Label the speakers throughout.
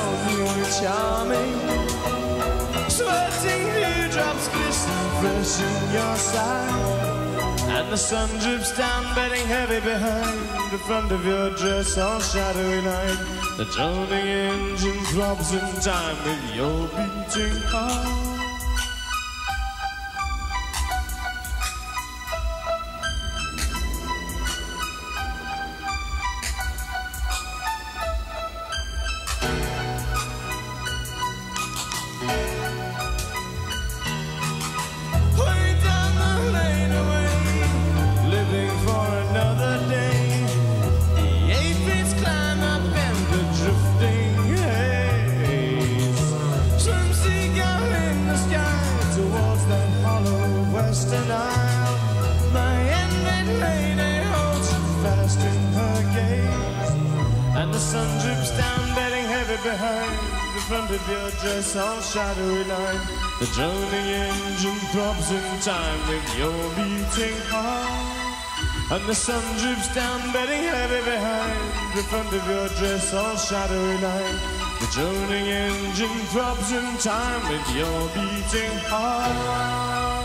Speaker 1: beside me, charming. Sweating dewdrops glisten fresh in your side. And the sun drips down, bedding heavy behind the front of your dress, all shadowy night. The droning engine throbs in time with your beating heart. Western isle. My envied lady sun drips down, bedding heavy behind the front of your dress, all shadowy line. The droning engine throbs in time with your beating heart. And the sun drips down, bedding heavy behind the front of your dress, all shadowy line. The droning engine throbs in time with your beating heart.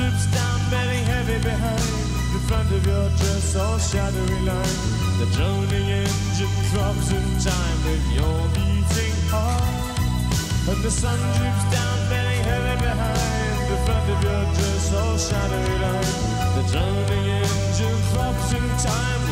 Speaker 1: Drips down, bedding heavy behind the front of your dress, all shadowy line. The droning engine throbs in time with your beating heart. And the sun drips down, bedding heavy behind the front of your dress, all shadowy line. The droning engine throbs in time